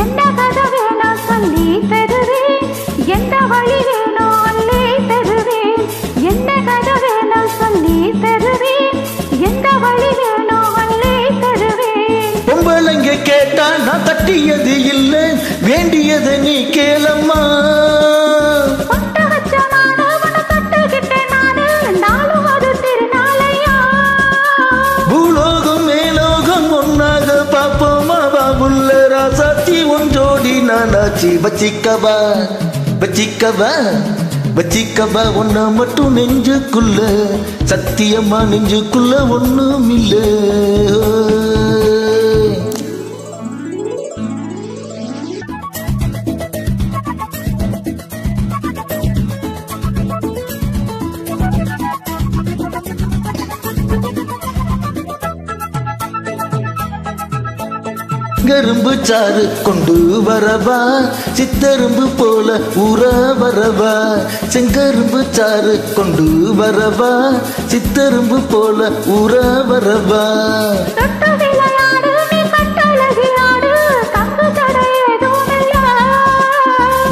எந்த கதை வேணா சொல்லி தருவேன்? எந்த வழி வேணா அள்ளி தருவேன்? எந்த கதை வேணா சொல்லி தருவேன்? எந்த வழி வேணா அள்ளி தருவேன்? பொம்பளைங்க கேட்டா நான் தட்டியது இல்லை வேண்டியதை நீ கேளம்மா. நானாச்சி வச்சிக்கவா வச்சிக்கவா வச்சிக்கவா. ஒன்ன மட்டும் நெஞ்சுக்குள்ள சத்தியமா நெஞ்சுக்குள்ள ஒண்ணும் இல்லை கரும்பு சாறு கொண்டு வரவா? சித்தரும்பு போல ஊற வரவா? செங்கரும்பு சாறு கொண்டு வரவா? சித்தரும்பு போல ஊற வரவா?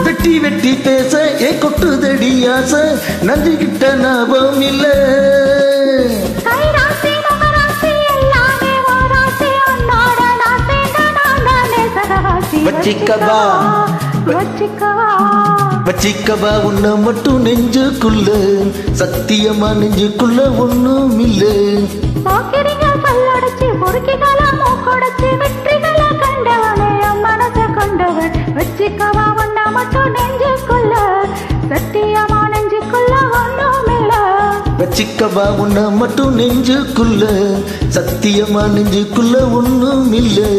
வெட்டி வெட்டி பேச ஏ கொட்டுதடி ஆசை? நன்றி கிட்ட ஞாபகம் இல்லை வச்சிக்கவா. வச்சிக்கவா. வச்சிக்கவா உன்னை மட்டும் நெஞ்சுக்குள்ள. சத்தியமா நெஞ்சுக்குள்ள ஒண்ணும் இல்லை போக்கிரிங்க பல்லடைச்சு முறுக்கிகள மூக்கொடைச்சு வெற்றிகள கண்டவனே மனச கொண்டவன். வச்சிக்கவா ஒன்ன மட்டும் நெஞ்சுக்குள்ள. சத்தியமா நெஞ்சுக்குள்ள ஒண்ணுமில்ல. வச்சிக்கவா உன்னை மட்டும் நெஞ்சுக்குள்ள. சத்தியமா நெஞ்சுக்குள்ள ஒண்ணும் இல்லை